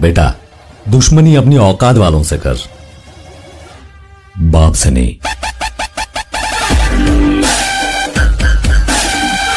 बेटा दुश्मनी अपनी औकात वालों से कर। बाप से नहीं।